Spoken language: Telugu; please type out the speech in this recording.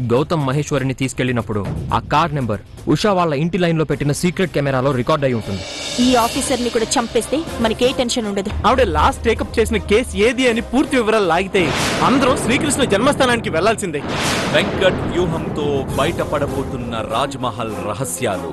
గౌతమ్ మహేశ్వరిని తీసుకెళ్ళినప్పుడు ఆ కార్ నెంబర్ ఉషా వాళ్ళ ఇంటి లైన్లో పెట్టిన సీక్రెట్ కెమెరాలో రికార్డ్ అయి ఉంటుంది. ఈ ఆఫీసర్ని కూడా చంపేస్తే మనకే టెన్షన్ ఉండదు. ఆవిడ లాస్ట్ టేకప్ చేసిన కేసు ఏది అని పూర్తి వివరాలు లాగితే అందరం శ్రీకృష్ణ జన్మస్థానానికి వెళ్ళాల్సిందే. వెంకట్ వ్యూహంతో బయటపడబోతున్న రాజ్మహల్ రహస్యాలు.